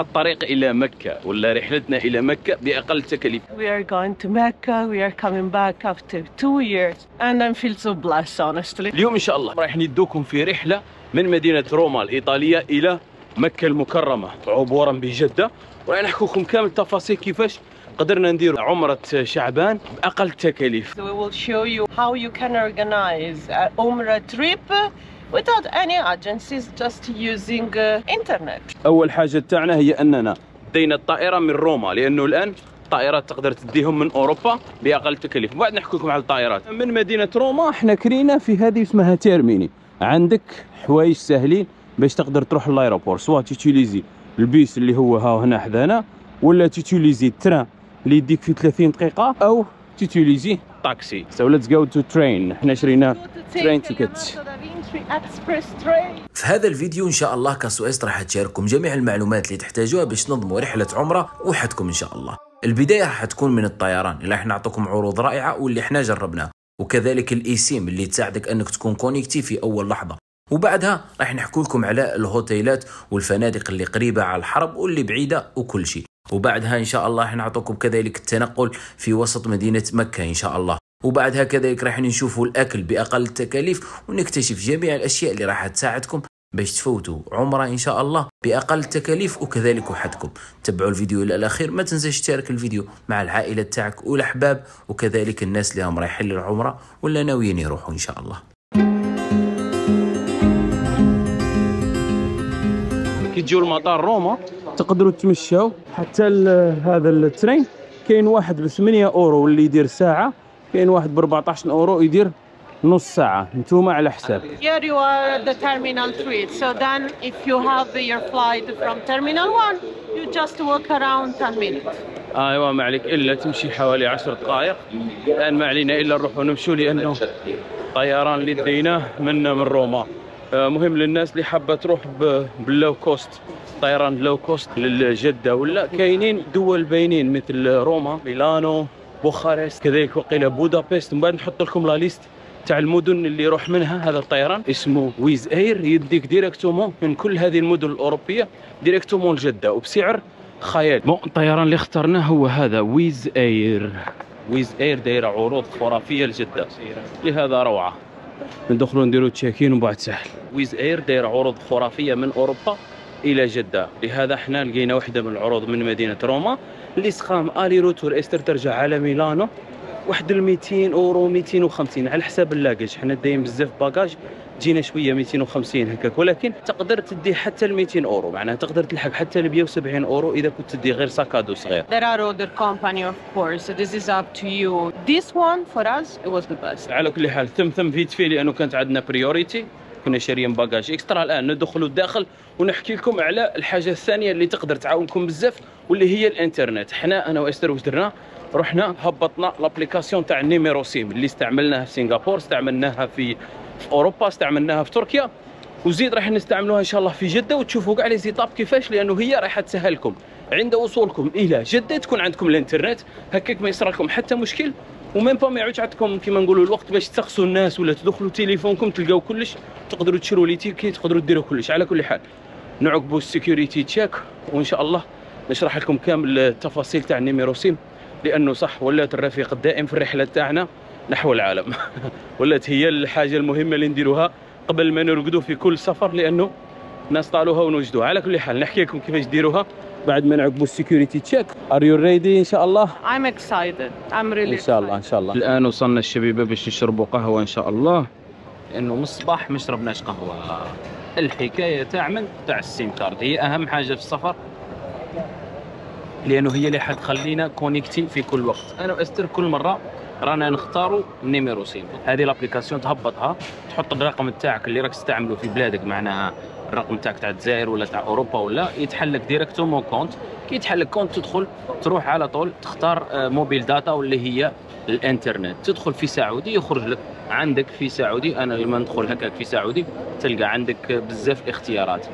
الطريق إلى مكة ولا رحلتنا إلى مكة بأقل تكاليف We are going to Mecca. We are coming back after two years, and I feel so blessed, honestly. اليوم إن شاء الله راح ندوكم في رحلة من مدينة روما الإيطالية إلى مكة المكرمة عبورا بجدة وراح نحكي لكم كامل التفاصيل كيفاش قدرنا ندير عمرة شعبان بأقل تكاليف So we will show you how you can organize a Umrah trip without any agencies, just using uh, internet. أول حاجة تاعنا هي أننا دينا الطائرة من روما لأنه الآن الطائرات تقدر تديهم من أوروبا بأقل تكاليف وبعد نحكي لكم على الطائرات. من مدينة روما إحنا كرينا في هذه اسمها تيرميني. عندك حوايج ساهلين باش تقدر تروح l'aéroport soit ت utiliser ال bus اللي هو ها هنا حدانا ولا ت utiliser ال train اللي يديك في 30 دقيقة أو ت utiliser طاكسي. So let's go to train إحنا شرينا train ticket. في هذا الفيديو إن شاء الله كاسويست راح تشارككم جميع المعلومات اللي تحتاجوها باش تنظموا رحلة عمرة وحدكم إن شاء الله. البداية راح تكون من الطيران. اللي راح نعطيكم عروض رائعة واللي إحنا جربناه وكذلك ال eSIM اللي تساعدك إنك تكون connecté في أول لحظة. وبعدها راح نحكي لكم على الهوتيلات والفنادق اللي قريبة على الحرم واللي بعيدة وكل شيء. وبعدها إن شاء الله راح نعطيكم كذلك التنقل في وسط مدينة مكة إن شاء الله. وبعدها كذلك راح نشوفوا الأكل بأقل التكاليف ونكتشف جميع الأشياء اللي راح تساعدكم باش تفوتوا عمرة إن شاء الله بأقل التكاليف وكذلك وحدكم. تبعوا الفيديو إلى الأخير ما تنساش تشارك الفيديو مع العائلة تاعك والأحباب وكذلك الناس اللي هم رايحين للعمرة ولا ناويين يروحوا إن شاء الله. كي تجوا لمطار روما تقدروا تمشاو حتى هذا ال train. كاين واحد ب 8 أورو واللي يدير ساعة كاين واحد ب 14 أورو يدير نص ساعة. نتوما على حساب. Here you are at the Terminal 3. So then if you have your flight from Terminal 1, you just walk around 10 minutes. ايوا ما عليك إلا تمشي حوالي 10 دقائق. الآن ما علينا إلا نروحوا نمشوا لأنه طيران اللي ديناه من من روما. آه، مهم للناس اللي حابة تروح ب- بال low cost. طيران low cost للجدة ولا كاينين دول باينين مثل روما ميلانو بوخارست. كذلك وقيل بودابست. من بعد نحط لكم la liste تاع المدن اللي يروح منها هذا الطيران اسمه Wizz Air. يديك directement من كل هذه المدن الأوروبية directement لجده وبسعر خيال. Bon الطيران اللي اخترناه هو هذا Wizz Air. Wizz Air دايرة عروض خرافية لجدة. لهذا روعة. ندخلوا نديروا check-in ومن بعد سهل. Wizz Air دايرة عروض خرافية من أوروبا. إلى جدة. لهذا إحنا لقينا واحدة من العروض من مدينة روما. اللي سخام aller-retour إستر ترجع على ميلانو. واحد ال 200 اورو 250 على حساب ال luggage حنا دايم بزاف bagages تجينا شوية 250 هكاك. ولكن تقدر تدي حتى ال 200 أورو. معناها تقدر تلحق حتى ل 170 أورو إذا كنت تدي غير sac à dos صغير. There are other company, of course. So this is up to you. This one, for us, it was the best. على كل حال ثم ثم vite fait لأنه كانت عندنا priorité كنا شاريين bagage extra الآن ندخلوا الداخل ونحكي لكم على الحاجة الثانية اللي تقدر تعاونكم بزاف واللي هي الإنترنت. حنا أنا وإستر واش درنا رحنا هبطنا l'application تاع Numero eSIM اللي استعملناها في سنغافور استعملناها في أوروبا استعملناها في تركيا. وزيد راح نستعملوها إن شاء الله في جدة وتشوفوا كاع les étapes كيفاش لأنه هي راح تسهلكم. عند وصولكم إلى جدة تكون عندكم الإنترنت هكاك ما يصرى لكم حتى مشكل. و même pas ما يعودش عندكم كيما نقولوا الوقت باش تسقسوا الناس ولا تدخلوا تليفونكم تلقاو كلش تقدروا تشروا les tickets تقدروا ديروا كلش على كل حال. نعقبوا ال security check وإن شاء الله نشرح لكم كامل التفاصيل تاع ال Numero eSIM لأنه صح ولات الرفيق الدائم في الرحلة تاعنا نحو العالم. ولات هي الحاجة المهمة اللي نديروها قبل ما نرقدوا في كل سفر لأنه نسطالوها ونوجدوها. على كل حال نحكي لكم كيفاش ديروها. بعد ما نعقبوا ال security check are you ready إن شاء الله؟ I'm excited. I'm really إن شاء الله إن شاء الله. الآن وصلنا الشبيبة باش نشربوا قهوة إن شاء الله. لأنه من الصباح ما شربناش قهوة. الحكاية تاع من؟ تاع ال SIM card. هي أهم حاجة في السفر. لأنه هي اللي حتخلينا connecté في كل وقت. أنا وإستر كل مرة رانا نختاروا Numero eSIM. هذه ال application تهبطها. تحط الرقم تاعك اللي راك تستعمله في بلادك معناها. الرقم تاعك تاع الجزائر ولا تاع أوروبا ولا يتحلك directement compte كي يتحلك compte تدخل تروح على طول تختار آه، mobile data واللي هي الإنترنت. تدخل في سعودي يخرج لك عندك في سعودي أنا لما ندخل هكاك في سعودي تلقى عندك بزاف اختيارات.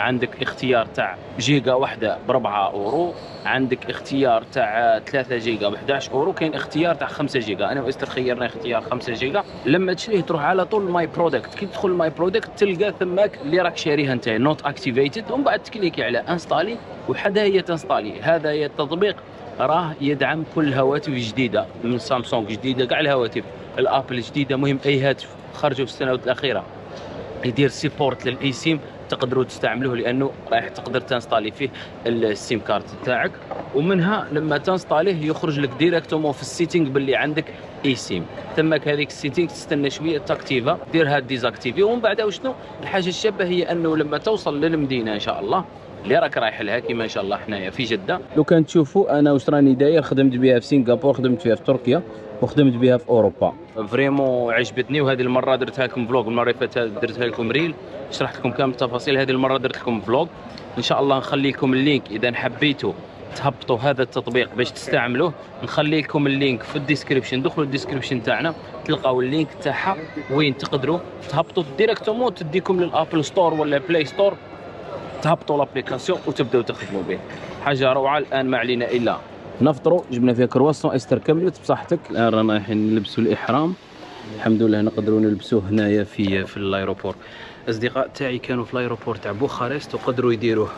عندك اختيار تاع جيجا واحدة ب 4 أورو عندك اختيار تاع 3 جيجا ب 11 أورو كاين اختيار تاع 5 جيجا. أنا وإستر خيرنا اختيار 5 جيجا. لما تشريه تروح على طول My product كي تدخل My product تلقى ثماك اللي راك شاريها أنت not activated ومن بعد ت cliquer على installer وحدها هي ت installer هذا هي التطبيق. راه يدعم كل الهواتف جديدة. من سامسونج جديدة كاع الهواتف. ال Apple جديدة مهم أي هاتف خرجوا في السنوات الأخيرة. يدير support لل eSIM. تقدروا تستعملوه لأنه راح تقدر ت installer فيه ال SIM card تاعك. ومنها لما تنستاليه يخرج لك directement في ال setting باللي عندك eSIM تمك هذيك ال setting تستنى شوية تأكتيفا ديرها désactivé ومن بعد وشنو؟ الحاجة الشابة هي أنه لما توصل للمدينة إن شاء الله اللي راك رايح لها كيما إن شاء الله حنايا في جدة. لو كان تشوفوا أنا واش راني داير خدمت بها في سنغافور خدمت فيها في تركيا. وخدمت بها في أوروبا. vraiment عجبتني وهذه المرة درتها لكم vlog المرة اللي فاتت درتها لكم reel شرحت لكم كامل التفاصيل. هذه المرة درت لكم vlog إن شاء الله نخلي لكم ال link إذا حبيتوا تهبطوا هذا التطبيق باش تستعملوه نخلي لكم ال link في ال description. دخلوا ال description تاعنا تلقاو ال link تاعها وين تقدروا تهبطوا directement تديكم لل App Store ولا Play Store تهبطوا l'application وتبداو تخدموا به. حاجة روعة الآن ما علينا إلا نفطروا جبنا فيها كرواسون استر كملت بصحتك الآن رانا رايحين نلبسوا الإحرام. الحمد لله نقدروا نلبسوه هنايا في في ال aéroport. أصدقاء تاعي كانوا في ال aéroport تاع بوخارست وقدروا يديروه.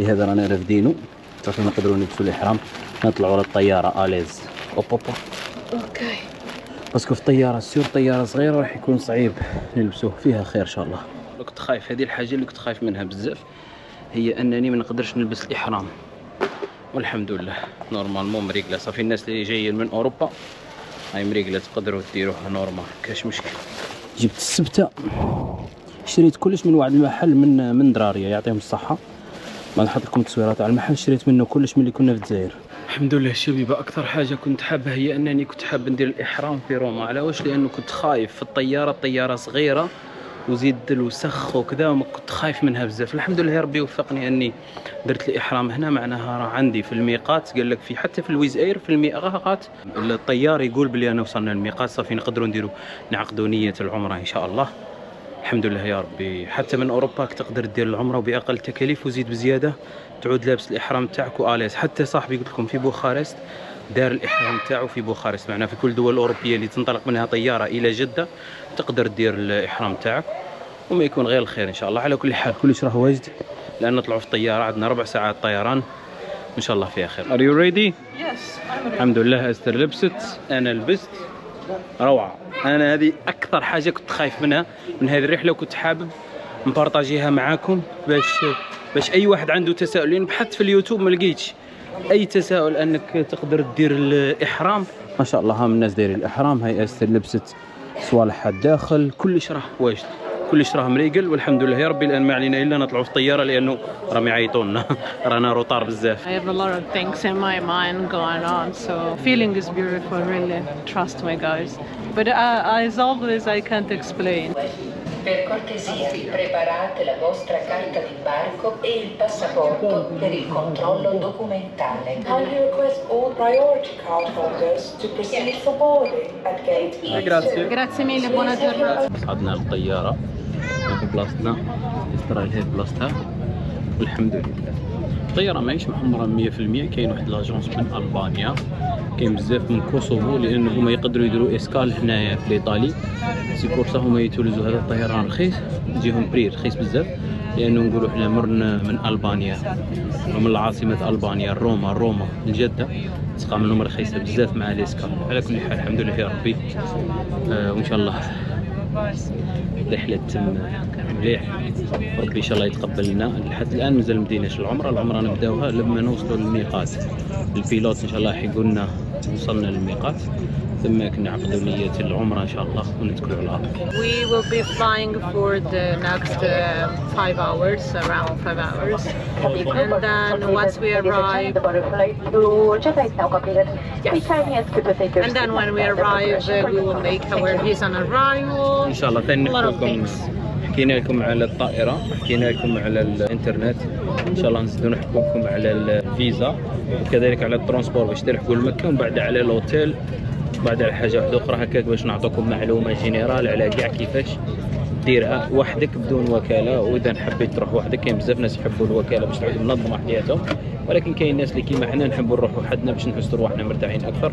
لهذا رانا رافدينه تعرفوا نقدروا نلبسوا الإحرام. نطلعوا للطيارة à l'aise hop hop okay. parce que في طياره sûr طيارة صغيرة راح يكون صعيب نلبسوه. فيها خير إن شاء الله. كنت خايف هذه الحاجة اللي كنت خايف منها بزاف هي أنني ما نقدرش نلبس الإحرام. والحمد لله. normalement مريقلة. صافي الناس اللي جايين من أوروبا هاي مريقلة تقدروا ديروها normal كاش مشكل. جبت السبتة. شريت كلش من واحد المحل من من دراريه يعطيهم الصحة. ما نحط لكم تصويرات على المحل شريت منه كلش من اللي كنا في الجزائر. الحمد لله. شبيبه أكثر حاجة كنت حابه هي أنني كنت حاب ندير الإحرام في روما. على واش؟ لأنه كنت خايف في الطيارة الطيارة صغيرة. وزيد الوسخ وكذا كنت خايف منها بزاف. الحمد لله ربي وفقني أني درت الإحرام هنا معناها راه عندي في الميقات. قال لك في حتى في ال Wizz Air في الميقات الطيار يقول بلي أنا وصلنا للميقات صافي نقدروا نديروا نعقدوا نية العمرة إن شاء الله. الحمد لله يا ربي. حتى من أوروبا تقدر دير العمرة وبأقل تكاليف وزيد بزيادة. تعود لابس الإحرام تاعك و à l'aise حتى صاحبي قلت لكم في بوخارست دار الإحرام تاعو في بوخارست معناها في كل الدول الاوروبيه اللي تنطلق منها طيارة إلى جدة تقدر دير الإحرام تاعك وما يكون غير الخير إن شاء الله. على كل حال كلش راه واجد. لأن نطلعوا في الطيارة عندنا ربع ساعات طيران. إن شاء الله فيها خير. are you ready yes الحمد لله استر لبست. أنا لبست. روعة. أنا هذه أكثر حاجة كنت خايف منها من هذه الرحلة وكنت حابب نبارطاجيها معاكم باش باش أي واحد عنده تساؤلين بحثت في اليوتيوب ما لقيتش. أي تساؤل أنك تقدر دير الإحرام ما شاء الله هم الناس دايرين الإحرام هاي استر لبست صوالحها الداخل كلش راه واجد كلش راه مريقل والحمد لله يا ربي الآن ما علينا إلا نطلعوا في الطيارة لأنه راهم يعيطوا لنا رانا روطار بزاف I have a lot of things in my mind going on, so feeling is beautiful, really. Trust me, guys. But uh, as always, I can't explain. Per cortesia, preparate la vostra carta d'imbarco e il passaporto per il controllo documentale. Kindly request all priority card holders to proceed for boarding at gate E. Grazie mille, buona giornata. صعدنا للطياره في بلاصتنا استرا لها بلاصتها والحمد لله الطياره ماهيش محمره 100% كاين واحد لاجونس من البانيا كاين بزاف من كوسوفو لأنه هما يقدروا يديروا escale هنايا في Italie c'est pour ça هما يوتيليزوا هذا الطيران رخيص يجيهم prix رخيص بزاف لأنه نقولوا إحنا مرنا من ألبانيا. ومن العاصمة ألبانيا روما روما لجده تلقى منهم رخيصة بزاف مع ال escale. على كل حال الحمد لله يا ربي. آه وإن شاء الله رحلة مليح. ربي إن شاء الله يتقبلنا لحد الآن مازال مديناش العمرة. العمرة نبداوها لما نوصلوا للميقات. البيلوت إن شاء الله حيقولنا وصلنا للميقات ثم نعقدوا نية العمرة إن شاء الله وندخلوا على الأرض We will be flying for the next uh, five hours, around five hours. And then once we arrive, and then when we arrive, uh, we will make our visa on arrival. إن شاء الله ثاني حكينا لكم على الطائرة حكينا لكم على الإنترنت. إن شاء الله نزيدو نحكوا لكم على الفيزا وكذلك على ال transport باش تلحقوا لمكة ومن بعد على الأوتيل. بعد على حاجة واحدة أخرى هكاك باش نعطوكم معلومة générale على كاع كيفاش ديرها وحدك بدون وكالة. وإذا حبيت تروح وحدك كاين بزاف ناس يحبوا الوكالة باش تعود منظمه حياتهم. ولكن كاين ناس اللي كيما حنا نحبوا نروحوا وحدنا باش نحسوا رواحنا مرتاحين أكثر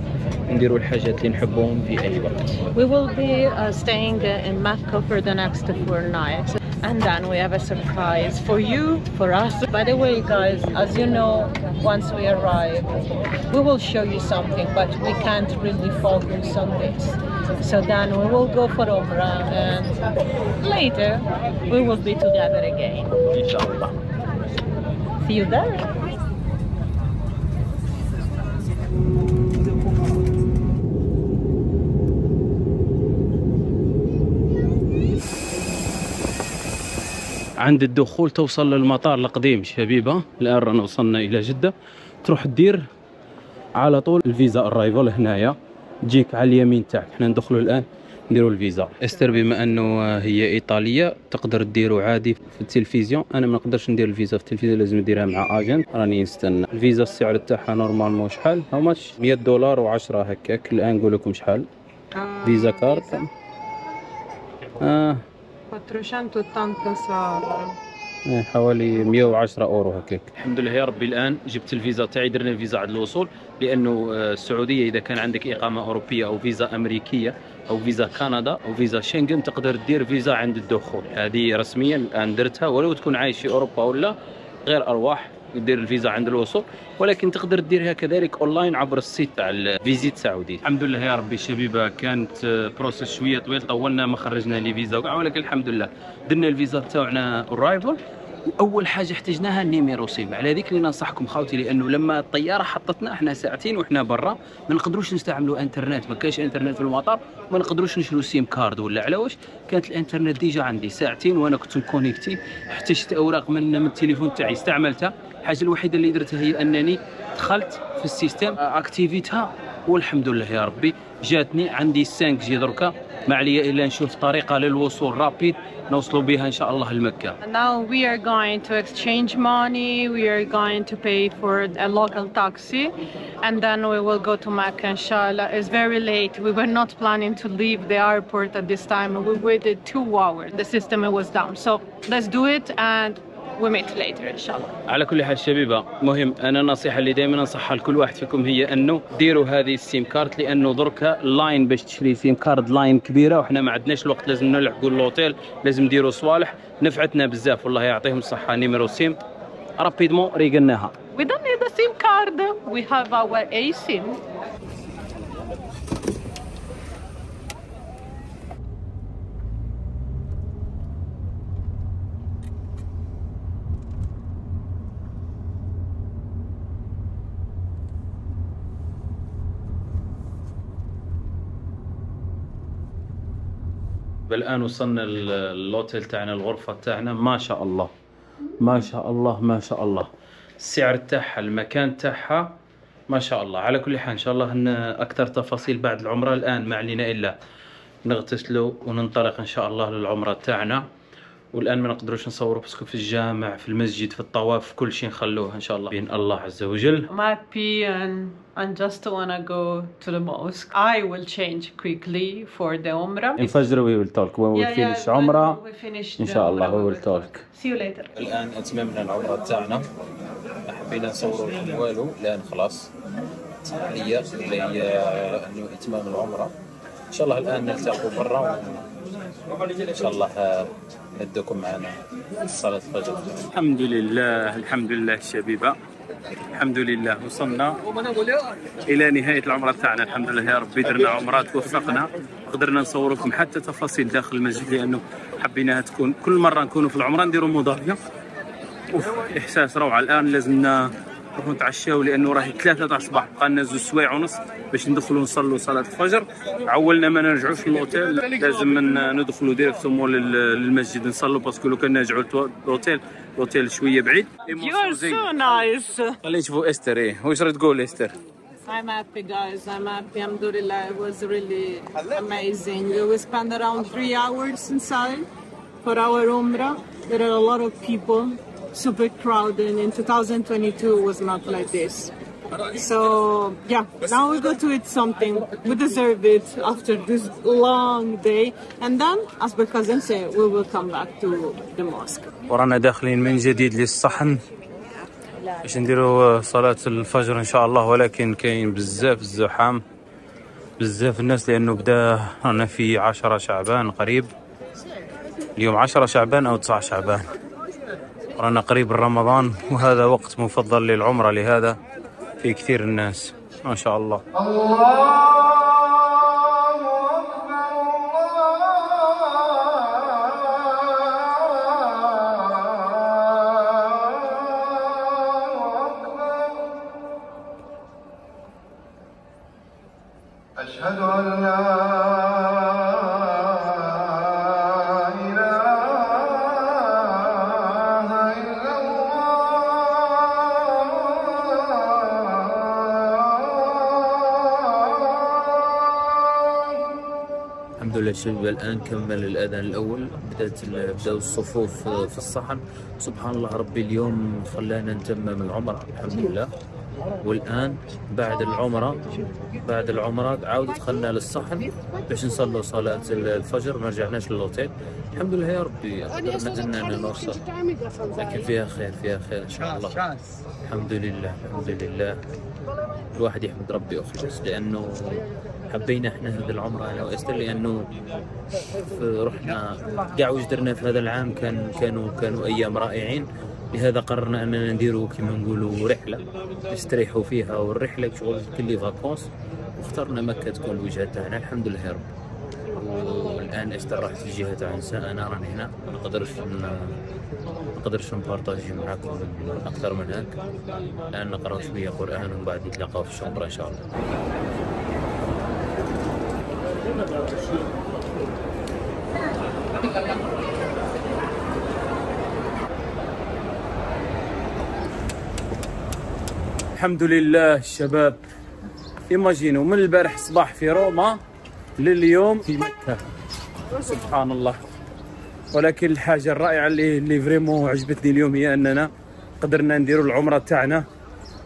ونديروا الحاجات اللي نحبوهم في اي وقت We will be uh, staying uh, in Mecca for the next four nights. And then we have a surprise for you, for us. By the way, guys, as you know, once we arrive, we will show you something, but we can't really focus on this. So then we will go for Umrah and later we will be together again. الله See you there. عند الدخول توصل للمطار القديم شبيبة. الآن رانا وصلنا إلى جدة. تروح دير على طول ال visa arrival هنايا. تجيك على اليمين تاعك. حنا ندخلوا الآن نديروا الفيزا. استر بما أنه هي إيطالية تقدر ديروا عادي في التليفون. أنا ما نقدرش ندير الفيزا في التليفون لازم نديرها مع agent. راني نستنى. الفيزا السعر تاعها normalement شحال؟ how much 100 دولار و10 هكاك. الآن نقول لكم شحال Visa card آه. 480 إيه، حوالي 110 أورو هكاك. الحمد لله يا ربي. الآن جبت الفيزا تاعي درنا الفيزا عند الوصول لأنه آه، السعودية إذا كان عندك إقامة أوروبية أو فيزا أمريكية أو فيزا كندا أو فيزا شنغن تقدر دير فيزا عند الدخول. هذه رسميا الآن درتها ولو تكون عايش في أوروبا ولا غير أرواح دير الفيزا عند الوصول ولكن تقدر ديرها كذلك اونلاين عبر ال site تاع ال Visit Saudi الحمد لله يا ربي شبيبة كانت process شوية طويل طولنا ما خرجنا les visas ولكن الحمد لله درنا الفيزا تاعنا arrival وأول حاجة احتجناها ال Numero eSIM على ذيك اللي ننصحكم خاوتي لأنه لما الطيارة حطتنا إحنا ساعتين وحنا برا ما نقدروش نستعملوا إنترنت. ما كاينش إنترنت في المطار ما نقدروش نشرو SIM card ولا على واش. كانت الإنترنت déjà عندي ساعتين وأنا كنت مكونيكتي احتجت أوراق من من التليفون تاعي استعملتها. الحاجة الوحيدة اللي درتها هي أنني دخلت في ال system أكتيفيتها والحمد لله يا ربي جاتني عندي 5 G دركا. ما عليا الا نشوف طريقه للوصول rapide نوصلوا بها ان شاء الله لمكه Now we are going to exchange money. We are going to pay for a local taxi, and then we will go to Mecca. Inshallah, it's very late. We were not planning to leave the airport at this time. We waited two hours. The system was down. So let's do it, and meet later, inshallah. على كل حال شبيبة مهم أنا النصيحه اللي دائما انصحها لكل واحد فيكم هي أنه ديروا هذه ال SIM card لأنه دركا line باش تشري SIM card line كبيرة وحنا ما عندناش الوقت لازم نلحقوا الأوتيل لازم نديروا صوالح نفعتنا بزاف والله يعطيهم الصحة Numero eSIM rapidement ريقلناها We don't need a SIM card. We have our eSIM. الان وصلنا ال- الاوتيل تاعنا الغرفة تاعنا. ما شاء الله. ما شاء الله ما شاء الله. السعر تاعها المكان تاعها ما شاء الله. على كل حال إن شاء الله إن أكثر تفاصيل بعد العمرة. الآن ما علينا إلا نغتسلوا وننطلق إن شاء الله للعمرة تاعنا. والآن ما نقدروش نصوروا parce que في الجامع في المسجد في الطواف كل شيء نخلوه إن شاء الله. بين الله عز وجل. I'm happy and and just wanna go to the mosque. I will change quickly for the Umrah. In Fajr we will talk. When we finish إن the شاء الله we will talk. See you later. الآن أتممنا العمرة تاعنا ما حبينا نصوروا لكم والو الان خلاص. هي اللي هي أنه إتمام العمرة. إن شاء الله الآن نلتقوا برا. إن شاء الله آه، ندكم معنا صلاة الفجر. الحمد لله الحمد لله الشبيبه الحمد لله وصلنا إلى نهاية العمره تاعنا الحمد لله يا ربي درنا عمره توفقنا قدرنا نصور لكم حتى تفاصيل داخل المسجد لأنه حبيناها تكون كل مرة نكونوا في العمره نديروا مضاهيه إحساس روعة. الآن لازمنا نروحوا نتعشاو لأنه راهي ثلاثة تاع الصباح بقى لنا زوج سوايع ونص باش ندخلوا نصلوا صلاة الفجر عولنا ما نرجعوش للأوتيل لازم ندخلوا directement لل- للمسجد نصلوا parce que لو كان نرجعوا للأوتيل الأوتيل شوية بعيد You are so nice. خلي تشوفوا إستر إيه واش راه تقول إستر I'm happy, guys. I'm happy. Alhamdulillah. It was really amazing. We spent around three hours inside for our Umrah. There are a lot of people, super crowded. In 2022, it was not like this. So yeah, now we go to eat something. We deserve it after this long day, and then, as my cousin said, we will come back to the mosque. ورانا داخلين من جديد للصحن باش نديروا صلاة الفجر ان شاء الله ولكن كاين بزاف الزحام بزاف الناس لأنه بدا رانا في عشرة شعبان قريب اليوم عشرة شعبان أو تسعة شعبان رانا قريب رمضان وهذا وقت مفضل للعمرة لهذا في كثير الناس. ما شاء الله. أشهد شباب الآن كمل الأذان الأول. بدأت ال- بدأوا الصفوف في الصحن. سبحان الله ربي اليوم خلانا نتمم العمرة الحمد لله. والآن بعد العمرة بعد العمرة عاود دخلنا للصحن باش نصلوا صلاة الفجر ما رجعناش للأوتيل. الحمد لله يا ربي قدرنا أننا نوصل. لكن فيها خير فيها خير إن شاء الله. الحمد لله الحمد لله. الواحد يحمد ربي وخلاص لأنه حبينا إحنا هذه العمرة أنا وأستر لأنه في- رحنا كاع واش درنا في هذا العام كان كانوا كانوا أيام رائعين. لهذا قررنا أننا نديروا كما نقولوا رحلة نستريحوا فيها والرحلة شغل كل فاكونس واخترنا مكة تكون الوجهة تاعنا. الحمد لله رب. والآن أستر راحت الجهة تاع النساء أنا راني هنا. ما نقدرش ما نقدرش نبارطاجي معاكم أكثر من هيك. الآن نقرأ شوية قرآن ومن بعد نتلاقاو في الشومبرة إن شاء الله. الحمد لله الشباب ايماجينوا من البارح صباح في روما لليوم في مكة. سبحان الله ولكن الحاجة الرائعة اللي اللي فريمون عجبتني اليوم هي أننا قدرنا نديروا العمرة تاعنا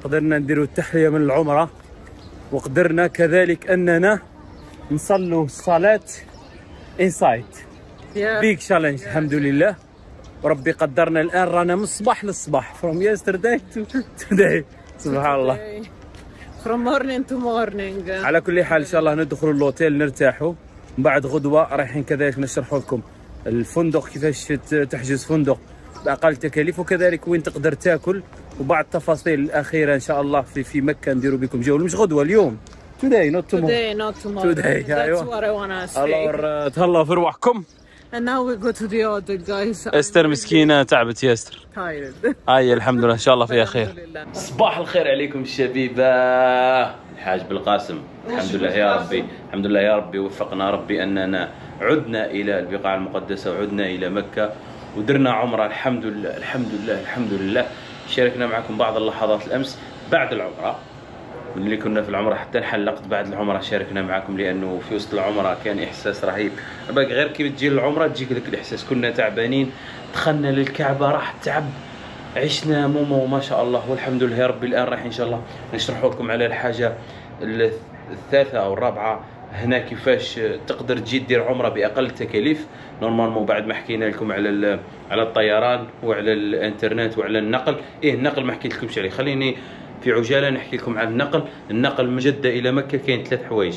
قدرنا نديروا التحية من العمرة وقدرنا كذلك أننا نصلوا الصلاة inside Yeah. big challenge الحمد لله وربي قدرنا الان رانا من الصباح للصباح from yesterday to today. سبحان الله From morning to morning. على كل حال ان شاء الله ندخلوا الأوتيل نرتاحوا. من بعد غدوة رايحين كذلك نشرح لكم الفندق كيفاش تحجز فندق. بأقل تكاليف وكذلك وين تقدر تاكل. وبعض التفاصيل الأخيرة إن شاء الله في في مكة نديروا بكم جوله مش غدوة اليوم. Today not tomorrow. Today, not tomorrow. Today, That's أيوة. what I wanna say. الله تهلاو في رواحكم. And now we go to the hotel, guys. إستر مسكينه تعبت يا إستر. Tired. هاي الحمد لله. إن شاء الله فيها خير. صباح الخير عليكم الشبيبة الحاج بالقاسم. الحمد لله يا ربي. الحمد لله يا ربي. وفقنا ربي أننا عدنا إلى البقاع المقدسة وعدنا إلى مكة ودرنا عمرة. الحمد لله الحمد لله الحمد لله. شاركنا معكم بعض اللحظات الأمس بعد العمرة. من اللي كنا في العمرة حتى حلقت بعد العمرة شاركنا معكم لأنه في وسط العمرة كان إحساس رهيب. باقي غير كي تجي العمرة تجيك ذاك الإحساس كنا تعبانين دخلنا للكعبة راح تعب عشنا مومو ما شاء الله والحمد لله ربي الآن راح إن شاء الله نشرح لكم على الحاجة الث- الثالثة أو الرابعة. هنا كيفاش تقدر تجي دير عمرة بأقل التكاليف normalement بعد ما حكينا لكم على على الطيران وعلى الإنترنت وعلى النقل. إيه النقل ما حكيت لكمش عليه. خليني في عجالة نحكي لكم عن النقل. النقل من جدة إلى مكة كاين ثلاث حوايج.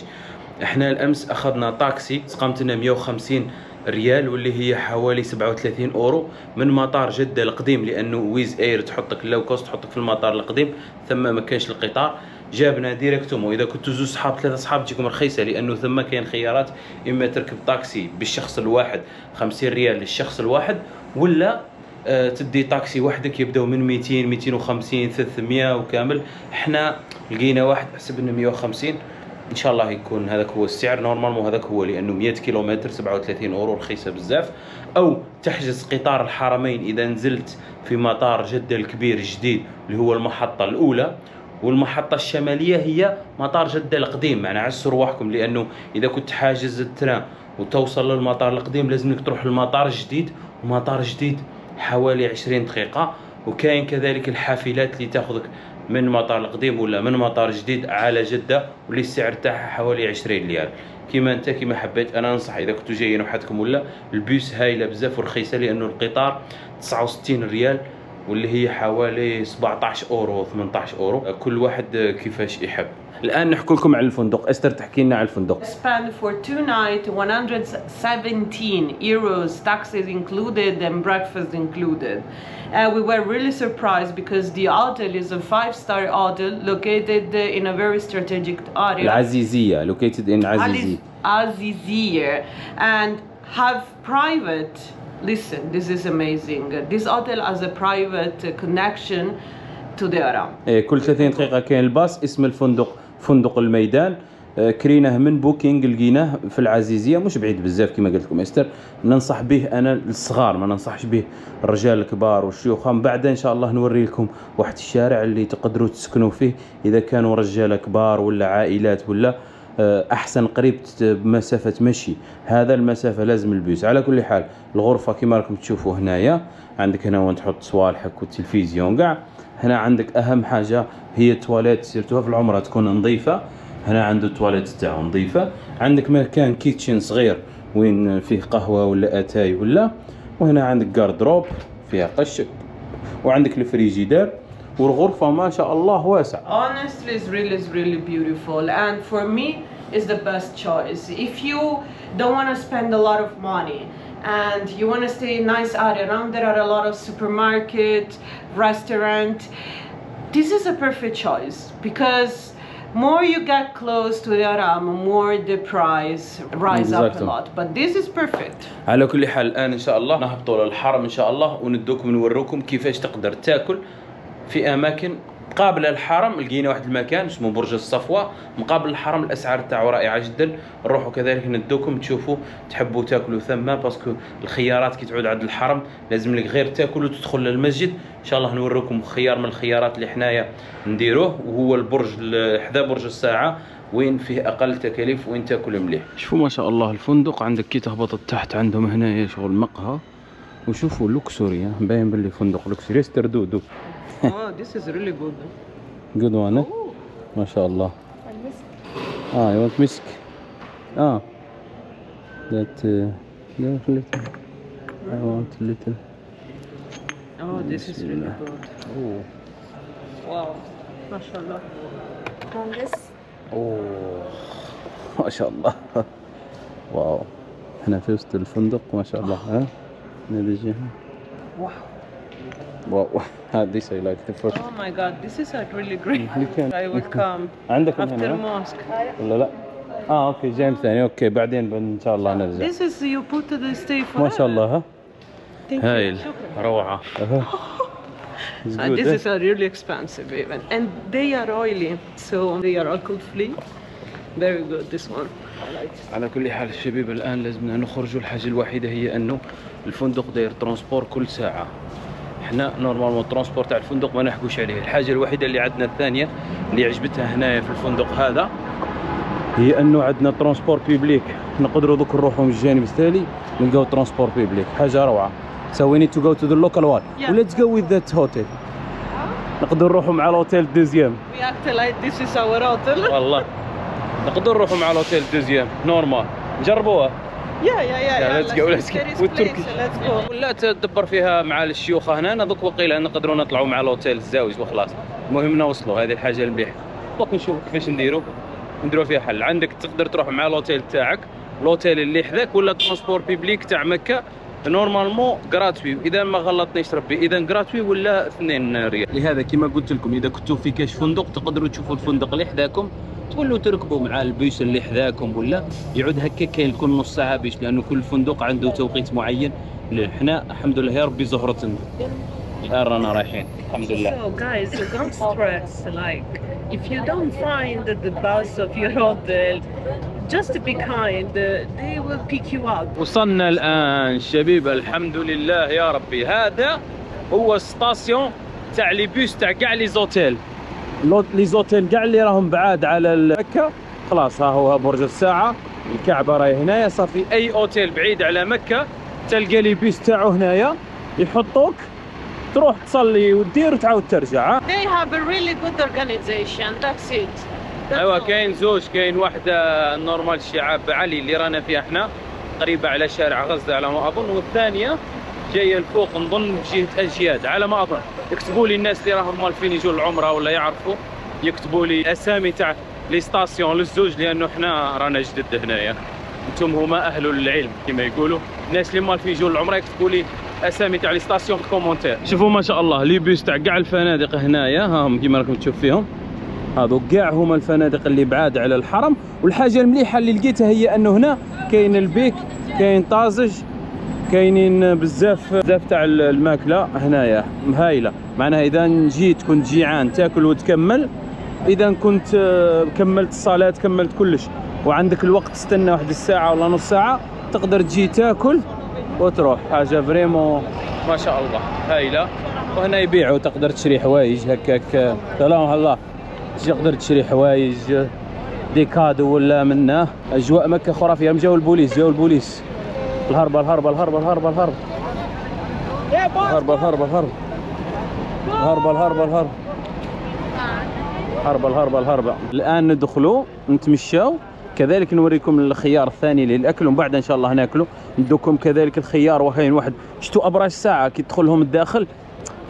إحنا الأمس أخذنا طاكسي سقمت لنا 150 ريال واللي هي حوالي 37 أورو من مطار جدة القديم لأنه Wizz Air تحطك low cost تحطك في المطار القديم ثم ما كانش القطار. جابنا directement وإذا كنتوا زوج صحاب ثلاثة صحاب تجيكم رخيصة لأنه ثم كاين خيارات. إما تركب طاكسي بالشخص الواحد 50 ريال للشخص الواحد ولا تدي طاكسي وحدك يبداو من 200 250 300 وكامل. إحنا لقينا واحد حسبنا 150 إن شاء الله يكون هذاك هو السعر normalement هذاك هو لأنه 100 كيلومتر 37 أورو رخيصة بزاف. أو تحجز قطار الحرمين إذا نزلت في مطار جدة الكبير الجديد اللي هو المحطة الأولى. والمحطة الشمالية هي مطار جدة القديم. يعني عسوا رواحكم لأنه إذا كنت حاجز التران وتوصل للمطار القديم لازمك تروح للمطار الجديد ومطار جديد حوالي 20 دقيقة وكاين كذلك الحافلات اللي تاخذك من مطار القديم ولا من مطار جديد على جدة واللي السعر تاعها حوالي 20 ريال. كيما أنت كيما حبيت أنا ننصح إذا كنتوا جايين وحدكم ولا البيس هايلة بزاف ورخيصة لأنه القطار 69 ريال. واللي هي حوالي 17 اورو 18 اورو كل واحد كيفاش يحب الان نحكي لكم على الفندق استر تحكي لنا على الفندق spent for two nights 117 euros taxes included and breakfast included uh, we were really surprised because the hotel is a five star hotel located in a very strategic area العزيزيه located in عزيزيه Aziziyah and have private listen this is amazing. This hotel has a private connection to the Haram إيه، كل 30 دقيقة كاين الباص اسم الفندق فندق الميدان. آه، كريناه من Booking لقيناه في العزيزية. مش بعيد بزاف كما قلت لكم إستر. ننصح به أنا الصغار ما ننصحش به الرجال الكبار والشيوخ. من بعد إن شاء الله نوري لكم واحد الشارع اللي تقدروا تسكنوا فيه إذا كانوا رجال كبار ولا عائلات ولا. أحسن قريب بمسافة مشي. هذا المسافة لازم البيس على كل حال الغرفة كما راكم تشوفوا هنايا عندك هنا وين تحط صوالحك والتلفزيون كاع. هنا عندك أهم حاجة هي التواليت surtout في العمرة تكون نظيفة. هنا عنده التواليت تاعو نظيفة. عندك مكان kitchen صغير وين فيه قهوة ولا أتاي ولا. وهنا عندك garde-robe فيها قش. وعندك الفريجيدير والغرفه ما شاء الله واسعه honestly it's really is really beautiful and for me it's the best choice if you don't want to spend a lot of money and you want to stay in nice area around there are a lot of supermarket restaurant this is a perfect choice because more you get close to the Aram, more the price rise up a lot. But this is perfect. على كل حال الان ان شاء الله نهبطوا للحرم ان شاء الله وندوكم نوروكم كيفاش تقدر تاكل في أماكن قابلة الحرم لقينا واحد المكان اسمه برج الصفوة مقابل الحرم الأسعار تاعو رائعة جدا. نروحوا كذلك ندوكم تشوفوا تحبوا تاكلوا ثم parce que الخيارات كي تعود عند الحرم لازم لك غير تاكل وتدخل للمسجد. إن شاء الله نوريكم خيار من الخيارات اللي حنايا نديروه وهو البرج ال- حدا برج الساعة وين فيه أقل تكاليف وين تاكل مليح. شوفوا ما شاء الله الفندق عندك كي تهبط تحت عندهم هنايا شغل مقهى. وشوفوا لوكسوري باين باللي فندق لوكسوري. استردودو oh, this is really good. جود وان ما شاء الله آه يو ونت مسك آه ذات ذات ليتل اي ونت ليتل Oh, this is really good. اوه Wow. MashaAllah. اوه ما شاء الله واو إحنا في وسط الفندق ما شاء الله ها؟ من هذه الجهه Wow. واو هذه سي لايك ذا Oh my god, this is a really great. You can- I will come عندكم after هنا mosque. ولا لا؟ آه أوكي جيم ثاني أوكي بعدين ان شاء الله نرجع This is you put the stay for ما شاء الله ها Thank you. هايل شكراً. روعة Uh, good, this eh? is a really expensive even, and they are oily, so they are alcohol free. Very good. This one. I like. على كل حال الشباب الان لازمنا نخرجوا الحاجة الوحيده هي انه الفندق داير transport كل ساعه إحنا normalement ال transport تاع الفندق ما نحكوش عليه. الحاجة الوحيدة اللي عندنا الثانية اللي عجبتها هنايا في الفندق هذا هي أنه عندنا transport public. نقدروا دوك نروحوا من الجانب التالي نلقاو transport public. حاجة روعة. So we need to go to the local one. Yeah. let's go with that hotel. نقدر نروحوا مع ال hôtel deuxième We act like this is our hotel. والله. نقدر نروحوا مع ال hôtel deuxième normal نجربوها. Yeah. let's go, let's go. There is والتركي. ولا تدبر فيها مع الشيوخ هنا. أنا دوك وقيله نقدروا نطلعوا مع الهوتيل الزاوج وخلاص. المهم نوصلوا هذه الحاجة المليحة. دوك نشوفوا كيفاش نديروا. نديروا فيها حل. عندك تقدر تروح مع الهوتيل تاعك. الهوتيل اللي حذاك ولا transport public تاع مكة. normalement gratuit إذا ما غلطنيش ربي. إذا gratuit ولا 2 ريال. لهذا كما قلت لكم إذا كنتوا في كاش فندق تقدروا تشوفوا الفندق اللي حذاكم تولوا تركبوا مع البيس اللي حذاكم ولا يعود هكا كاين كل نص ساعة بيش لأنه كل فندق عنده توقيت معين. حنا الحمد لله ربي زهرة. الان رانا رايحين الحمد لله So guys, don't stress. Like, if you don't find the bus of your hotel, just be kind. Uh, They will pick you up. وصلنا الآن شبيبه الحمد لله يا ربي هذا هو station تاع les bus تاع كاع les hôtels les hôtels كاع اللي راهم بعاد على مكة خلاص ها هو برج الساعة الكعبة راهي هنايا صافي أي أوتيل بعيد على مكة تلقى les bus تاعو هنايا يحطوك تروح تصلي وتدير وتعاود ترجع ها؟ They have a really good organization. That's it. That's أيوه. كاين زوج كاين واحدة normal شعاب علي اللي رانا فيها إحنا قريبة على شارع غزة على ما أظن والثانية جاية الفوق نظن بجهه أجياد على ما أظن يكتبوا لي الناس اللي راهم مالفين يجوا العمره ولا يعرفوا يكتبوا لي أسامي تاع les stations للزوج لأنه إحنا رانا جدد هنايا أنتم هما أهل العلم كما يقولوا. الناس اللي مالفين يجوا العمره يكتبوا لي أسامي تاع les stations في ال commentaire شوفوا ما شاء الله les bus تاع كاع الفنادق هنايا ها هم كيما راكم تشوف فيهم. هذو كاع هما الفنادق اللي بعاد على الحرم والحاجة المليحة اللي لقيتها هي أنه هنا كاين البيك كاين طازج كاينين بزاف بزاف تاع الماكلة هنايا هايله معناها إذا جيت كنت جيعان تاكل وتكمل إذا كنت آه، كملت الصلاه كملت كلش. وعندك الوقت تستنى واحد الساعة ولا نص ساعة تقدر تجي تاكل وتروح. حاجة vraiment ما شاء الله. هايله وهنا يبيعوا تقدر تشري حوايج هكاك. سلام الله. تقدر تشري حوايج des cadeaux ولا منه. أجواء مكة خرافية. جاو البوليس جاو البوليس. الهربة الهربة الهربة الهربة الهربة الهربة الهربة الهربة الهربة الهربة الهربة الهربة الهربة. الآن ندخلوا نتمشاو. كذلك نوريكم الخيار الثاني للأكل ومن بعد إن شاء الله ناكلوا. ندوكم كذلك الخيار وكاين واحد. شتو أبراج ساعة كي تدخلهم الداخل؟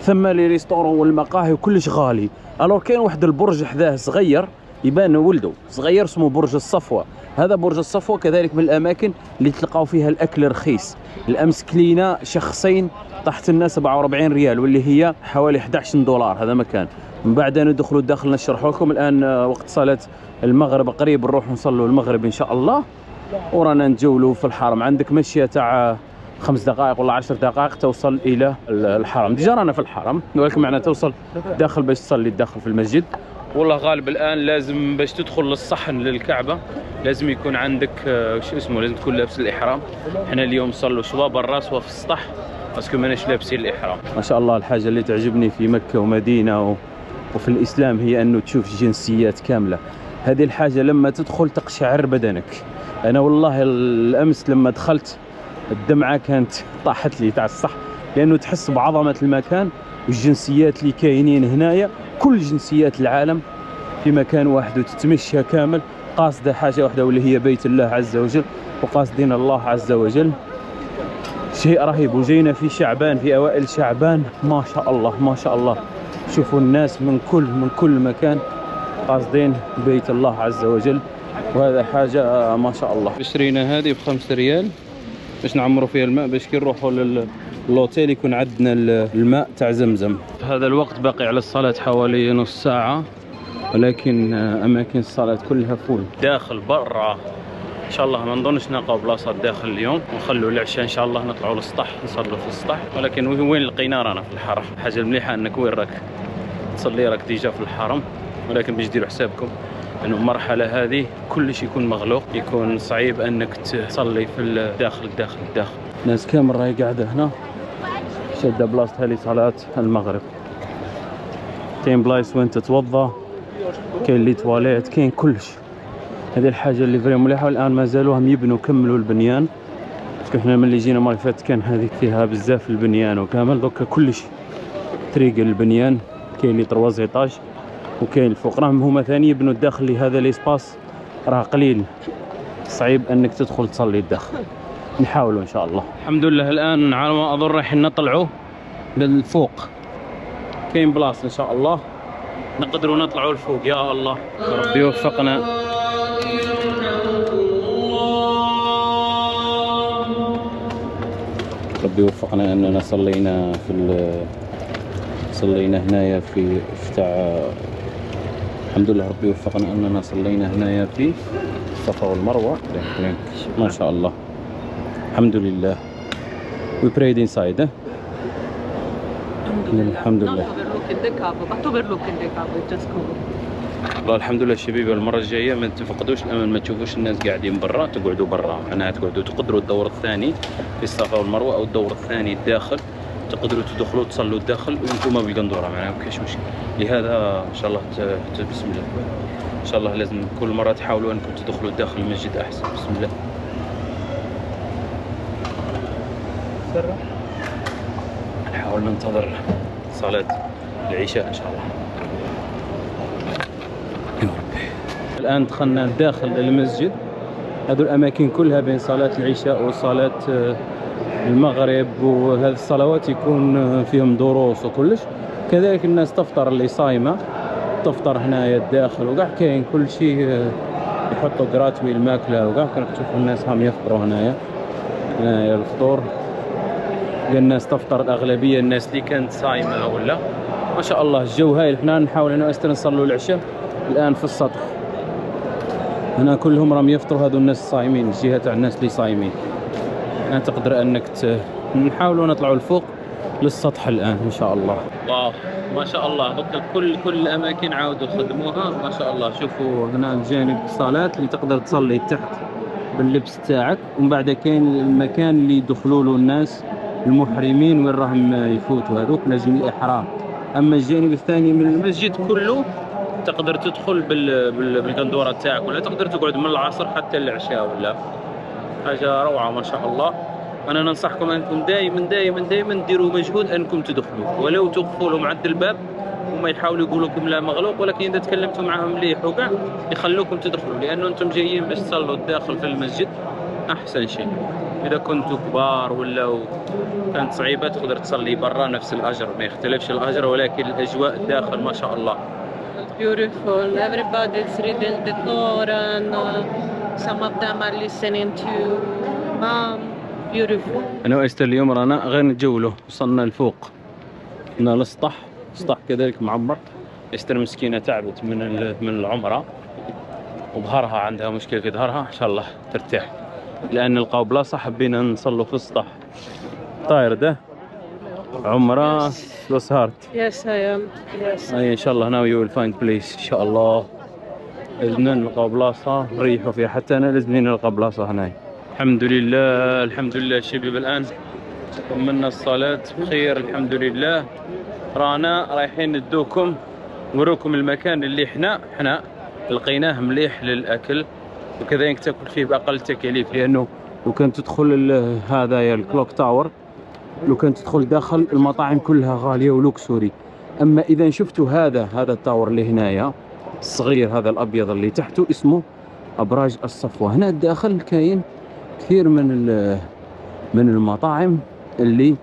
ثم لي ريستورون والمقاهي وكلش غالي. ألور كاين واحد البرج حداه صغير يبان ولده صغير اسمه برج الصفوة. هذا برج الصفوة كذلك من الأماكن اللي تلقاو فيها الأكل رخيص. الأمس كلينا شخصين طاحت لنا 47 ريال واللي هي حوالي 11 دولار. هذا مكان. من بعد ندخلوا داخل نشرح لكم. الآن آه، وقت صلاة المغرب قريب نروح نصلوا المغرب إن شاء الله. ورانا نتجولوا في الحرم. عندك مشية تاع خمس دقائق ولا عشر دقائق توصل إلى الحرم. ديجا رانا في الحرم. ولكن معنا توصل داخل باش تصلي داخل في المسجد. والله غالب الآن لازم باش تدخل للصحن للكعبة. لازم يكون عندك آه، شو اسمه لازم تكون لابس الإحرام. إحنا اليوم صلوا سوا برا سوا في السطح باسكو ماناش لابسين الإحرام. ما شاء الله الحاجة اللي تعجبني في مكة ومدينة و... وفي الإسلام هي انه تشوف جنسيات كاملة. هذه الحاجة لما تدخل تقشعر بدنك. أنا والله الأمس لما دخلت الدمعة كانت طاحت لي تاع الصح لأنه تحس بعظمة المكان والجنسيات اللي كاينين هنايا. كل جنسيات العالم في مكان واحد وتتمشى كامل. قاصدة حاجة واحدة واللي هي بيت الله عز وجل وقاصدين الله عز وجل. شيء رهيب. وجينا في شعبان في أوائل شعبان. ما شاء الله ما شاء الله. شوفوا الناس من كل من كل مكان قاصدين بيت الله عز وجل. وهذا حاجة ما شاء الله. اشترينا هذه بخمسة ريال باش نعمروا فيها الماء باش كي نروحوا لل- ل l'hôtel يكون عندنا ال- الماء تاع زمزم. في هذا الوقت باقي على الصلاة حوالي نص ساعة ولكن أماكن الصلاة كلها full. داخل برا. إن شاء الله ما نظنش نلقاو بلاصة داخل اليوم. ونخلوا العشاء إن شاء الله نطلعوا للسطح نصلوا في السطح. ولكن وين- لقينا رانا في الحرم الحاجة المليحة أنك وين راك؟ تصلي راك déjà في الحرم ولكن باش ديروا حسابكم إنه المرحلة هذه كلش يكون مغلوق يكون صعيب أنك تصلي في الداخل الداخل الداخل ناس كامل راهي قاعدة هنا. شادة بلاصتها لصلاه المغرب. كاين بلايص وين تتوضا كاين les toilettes كاين كلش. هذه الحاجة اللي vraiment مليحة والآن ما زالوهم يبنوا كملوا البنيان. parce que حنا ملي جينا المره اللي فاتت كان هذيك فيها بزاف البنيان وكامل. دوكا كلش طريق البنيان. كاين les trois étages وكاين الفوق. راهم هما ثاني يبنوا الداخل لهذا l'espace راه قليل. صعيب أنك تدخل تصلي الداخل. نحاولوا إن شاء الله. الحمد لله الآن على ما أظن رايحين نطلعوا للفوق. كاين بلاصة إن شاء الله. نقدروا نطلعوا لفوق يا الله. ربي يوفقنا. ربي يوفقنا أننا صلينا في صلينا هنايا في تاع الحمد لله ربي وفقنا أننا صلينا هنايا في الصفا والمروة. ما شاء الله. الحمد لله. We prayed inside. eh? الحمد لله. والله الحمد لله شبيبي المرة الجاية ما تفقدوش الأمل ما تشوفوش الناس قاعدين برا تقعدوا برا. معناها تقعدوا تقدروا الدور الثاني في الصفا والمروة أو الدور الثاني الداخل. تقدروا تدخلوا تصلوا الداخل وأنتم بالقندورة معناها ما كاينش مشكل. لهذا إن شاء الله بسم الله. إن شاء الله لازم كل مرة تحاولوا أنكم تدخلوا داخل المسجد أحسن. بسم الله. نحاول ننتظر صلاة العشاء إن شاء الله. الآن دخلنا داخل المسجد. هذو الأماكن كلها بين صلاة العشاء وصلاة آه، المغرب وهذه الصلوات يكون فيهم دروس وكلش. كذلك الناس تفطر اللي صايمة تفطر هنايا الداخل وكاع كاين كل شيء آه، يحطوا جراتوي الماكلة وكاع كنت تشوفوا الناس هم يفطروا هنايا هنايا الفطور. الناس تفطر الأغلبية الناس اللي كانت صايمة ولا. ما شاء الله الجو هايل إحنا نحاول أنا وأستر نصلوا العشاء الآن في السطح. هنا كلهم راهم يفطروا هذو الناس الصايمين الجهة تاع الناس اللي صايمين. أنا تقدر أنك ت... نحاولوا نطلعوا لفوق للسطح الآن إن شاء الله. واو ما شاء الله. دوك كل كل الأماكن عاودوا خدموها ما شاء الله. شوفوا هنا جانب الصلاة اللي تقدر تصلي تحت باللبس تاعك. ومن بعد كاين المكان اللي يدخلوا له الناس المحرمين وين راهم يفوتوا هذوك لازم الإحرام. أما الجانب الثاني من المسجد كله تقدر تدخل بال... بال... بالقندوره تاعك ولا تقدر تقعد من العصر حتى العشاء ولا. حاجة روعة ما شاء الله. أنا ننصحكم أنكم دائما دائما دائما ديروا مجهود أنكم تدخلوا. ولو تقفلوا مع الباب وما يحاولوا يقولوا لكم لا مغلوق ولكن إذا تكلمتوا معهم مليح وكاع يخلوكم تدخلوا. لأنه أنتم جايين باش تصلوا الداخل في المسجد أحسن شيء. إذا كنتوا كبار ولا كانت صعيبة تقدر تصلي برا نفس الأجر. ما يختلفش الأجر ولكن الأجواء الداخل ما شاء الله. Beautiful. Everybody's reading the Quran. Some of them are listening to Mom. Beautiful. أنا وإستر اليوم رانا غير نتجولوا وصلنا لفوق هنا السطح السطح كذلك معمر إستر مسكينة تعبت من من العمرة وظهرها عندها مشكله في ظهرها إن شاء الله ترتاح لأن نلقاو بلاصة حبينا نصلوا في السطح tired the heart Yes, I am. Yes. أي إن شاء الله now you will find place إن شاء الله لازمنا نلقاو بلاصة نريحوا فيها. حتى أنا لازمني نلقى بلاصة هناي الحمد لله الحمد لله شباب الآن. كملنا الصلاة. بخير الحمد لله. رانا رايحين ندوكم نوروكم المكان اللي إحنا إحنا لقيناه مليح للأكل. وكذلك تاكل فيه بأقل تكاليف. لأنه لو كان تدخل ال- هذا ال clock tower لو كان تدخل داخل المطاعم كلها غالية و luxury. أما إذا شفتوا هذا هذا ال tower اللي هنايا الصغير هذا الأبيض اللي تحته اسمه أبراج الصفوة. هنا الداخل كاين كثير من من المطاعم اللي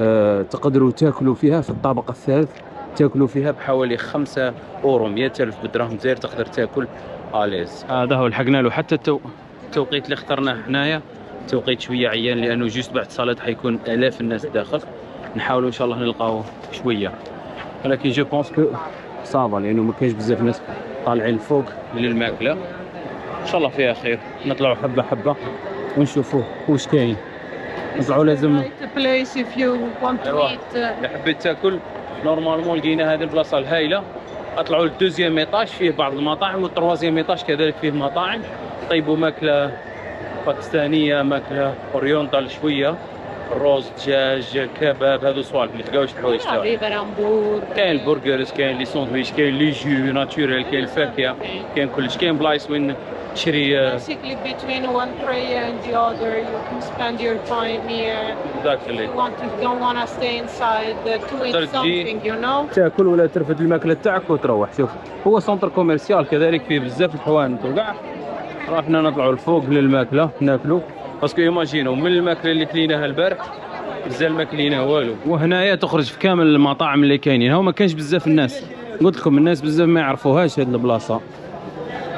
آه تقدروا تاكلوا فيها في الطابق الثالث. تاكلوا فيها بحوالي خمسة أورو 100 ألف بدرهم زير تقدر تاكل à l'aise. هذا هو لحقنا له حتى التو... التوقيت اللي اخترناه هنايا. توقيت شوية عيان لأنه juste بعد صلاة حيكون آلاف الناس داخل. نحاولوا إن شاء الله نلقاو شوية. ولكن je pense que ça va لأنه ما كاينش بزاف ناس طالعين الفوق للماكله إن شاء الله فيها خير. نطلعوا حبة حبة ونشوفوا واش كاين. نطلعوا لازم أيوة. Uh, إذا حبيت تاكل normalement لقينا هذه البلاصة الهائله أطلعوا لل deuxième étage فيه بعض المطاعم وال troisième étage كذلك فيه مطاعم. طيبوا ماكلة باكستانية ماكلة orientale شوية. الروز دجاج كباب هذو صوالح ما تلقاوش الحوايج تاعهم. كاين ال burgers كاين les sandwichs كاين les jus naturels كاين الفاكهة كاين كلش كاين بلايص وين تشري آه، Basically, between one prayer and the other, you can spend your time here. ذاك You اللي want don't want to stay inside to eat something, you know. تاكل ولا ترفد الماكلة تاعك وتروح. شوف هو centre commercial كذلك فيه بزاف الحوانت وكاع رحنا نطلعوا الفوق للماكلة ناكلوا parce que إيماجينو من الماكلة اللي كليناها البارح مازال ما كلينا والو. وهنايا تخرج في كامل المطاعم اللي كاينين. هو ما كانش بزاف الناس. قلت لكم الناس بزاف ما يعرفوهاش هاد البلاصة.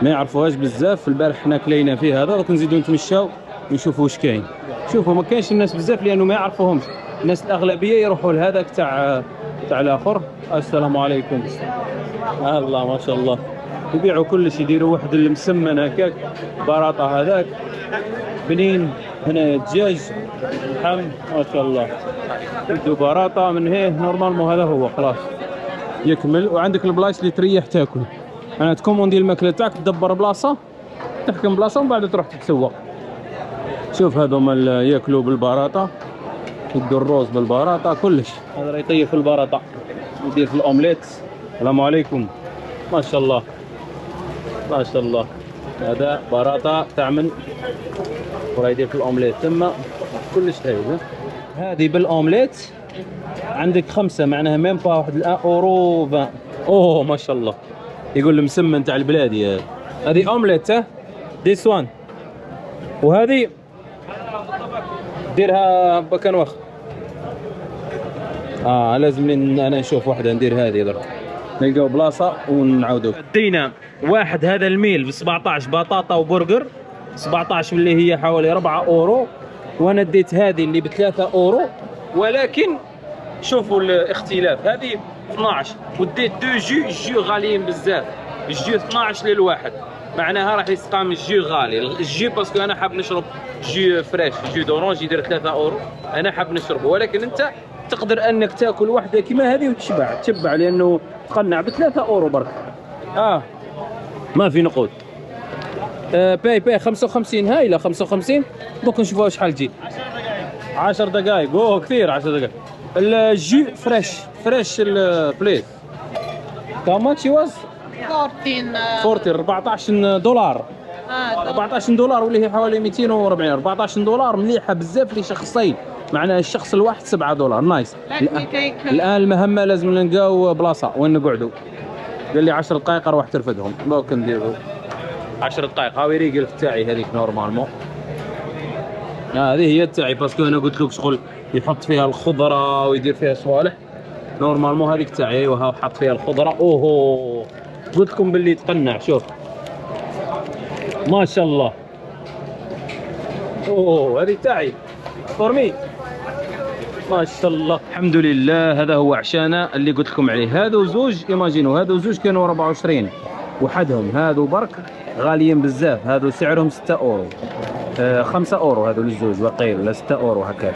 ما يعرفوهاش بزاف. البارح حنا كلينا فيه هذا دوك نزيدو نتمشاو نشوفوا واش كاين. شوفوا ما كاينش الناس بزاف لأنه ما يعرفوهمش. الناس الأغلبية يروحوا لهذاك تاع تاع الآخر. السلام عليكم. الله ما شاء الله. يبيعوا كلش يديروا واحد المسمن هكاك براطة هذاك بنين هنا دجاج لحم ما شاء الله. يدوا براطة من هيه normalement هذا هو خلاص. يكمل. وعندك البلايص اللي تريح تاكل. أنا تكوموندي الماكلة تاعك تدبر بلاصة تحكم بلاصة ومن بعد تروح تتسوق. شوف هذوما ياكلوا بالبراطة يدوا الروز بالبراطة كلش. هذا راه يطيب في البراطة. يدير في الأومليت. السلام عليكم. ما شاء الله. ما شاء الله. هذا براطة تعمل وراه يدير في الأومليت. ثم كلش ها؟ هذه بالأومليت عندك خمسة معناها ميم با واحد الآن. اورو 20 أوه ما شاء الله. يقول المسمن تاع البلادي هذه أومليت ديس وان وهذه ديرها بكن وخ آه لازم أنا نشوف واحدة ندير هذه. درك نلقاو بلاصة ونعاودو. دينا واحد هذا ال meal ب 17 بطاطا وبرجر 17 اللي هي حوالي 4 أورو. وأنا ديت هذه اللي ب 3 أورو. ولكن شوفوا الاختلاف. هذه 12 وديت deux jus jus غاليين بزاف. ال jus 12 للواحد معناها راح يسقى من ال jus غالي. ال jus parce que أنا حاب نشرب jus fresh jus d'orange يدير 3 أورو. أنا حاب نشربه. ولكن أنت تقدر أنك تأكل واحدة كيما هذه وتشبع. تشبع لأنه تقنع ب 3 أورو برك. آه. ما في نقود. آه باي باي 55 هايله 55 دوك نشوفوها شحال تجي. 10 دقائق أوه كثير 10 دقائق الجي فريش فريش البليت How much it was? 14 uh, 40 14 دولار ah, 14 دولار واللي هي حوالي 240 14 دولار مليحة بزاف لشخصين. معناها الشخص الواحد 7 دولار. nice الان المهمة لازم نلقاو بلاصة. وين نقعدوا؟ قال لي 10 دقائق أروح ترفدهم. دوك نديروا 10 دقائق. هاوي ريقل تاعي هذيك normalement آه، هذه هي تاعي parce que أنا قلت لك شغل يحط فيها الخضرة ويدير فيها صوالح. normalement هذيك تاعي ايوا حط فيها الخضرة. أوهو. قلت لكم باللي تقنع شوف. ما شاء الله. اوه هذه تاعي for me ما شاء الله. الحمد لله. هذا هو عشانا اللي قلت لكم عليه. هذو زوج إيماجينو. هذو زوج كانوا 24 وحدهم. هذو برك غاليين بزاف. هذو سعرهم 6 أورو. آه 5 أورو هذو للزوج وقيل. ولا 6 أورو هكاك.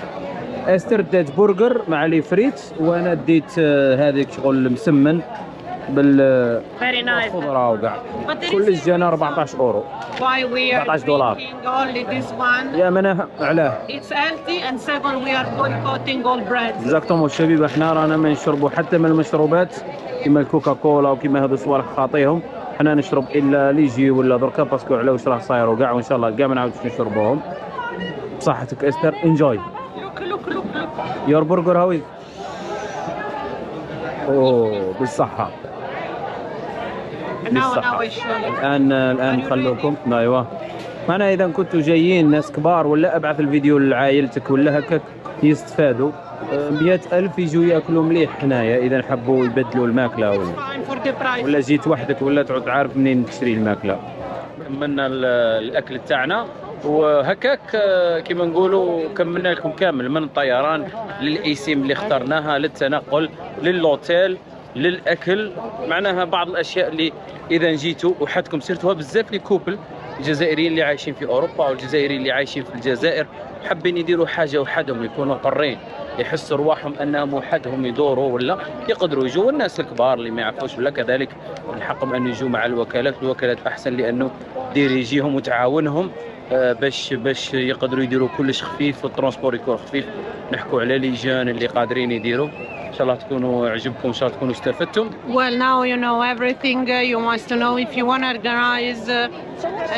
أستر دات برجر مع les frites وأنا ديت آه هذيك شغل مسمن. بال Very nice. خضره وكاع كل جانا 14 أورو. Why we are 14 دولار. يا منها علاه. exactement الشبيبه إحنا رانا ما نشربوا حتى من المشروبات كيما الكوكا كولا وكيما هذو صوالح خاطيهم. حنا نشرب إلا les jus ولا دركا parce que على واش راه صاير وكاع وإن شاء الله كاع ما نعاودش نشربوهم. بصحتك إستر enjoy. Look, look, look, look. your burger هاوي اوه بالصحة. الان الآن خلوكم. أيوه. أنا إذا كنتوا جايين ناس كبار ولا أبعث الفيديو لعائلتك ولا هكاك يستفادوا. مئة ألف يجوا يأكلوا مليح هنايا إذا حبوا يبدلوا الماكلة ولا. ولا جيت وحدك ولا تعود عارف منين تشري الماكلة. كملنا ال- الأكل تاعنا وهكاك آه، كما نقولوا كملنا لكم كامل من الطيران للإيسيم اللي اخترناها للتنقل للوتيل للأكل. معناها بعض الأشياء اللي إذا جيتوا وحدكم surtout بزاف les couples الجزائريين اللي عايشين في أوروبا والجزائريين اللي عايشين في الجزائر حابين يديروا حاجة وحدهم يكونوا حرين يحسوا رواحهم أنهم وحدهم يدوروا ولا يقدروا يجوا. والناس الكبار اللي ما يعرفوش ولا كذلك من حقهم أن يجوا مع الوكالات الوكالات أحسن لأنه دير يجيهم وتعاونهم. باش باش يقدروا يديروا كلش خفيف والترونسبور يكون خفيف. نحكوا على لي جان اللي قادرين يديروا. إن شاء الله تكونوا عجبكم إن شاء الله تكونوا استفدتم Well, now you know everything. Uh, you want to know if you want to organize uh,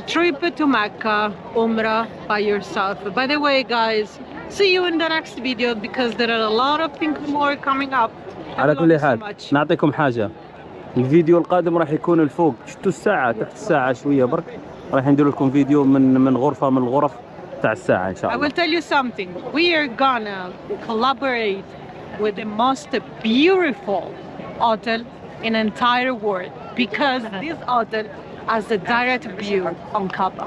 a trip to Mecca, Umrah by yourself. By the way, guys, see you in the next video because there are a lot of things more coming up. على كل so حال much. نعطيكم حاجة. الفيديو القادم راح يكون الفوق. شفتوا الساعة؟ تحت الساعة شوية برك. راح ندير لكم فيديو من من غرفه من الغرف تاع الساعة ان شاء I الله will tell you something. We are gonna collaborate with the most beautiful hotel in entire world because this hotel has a direct view on Kaaba.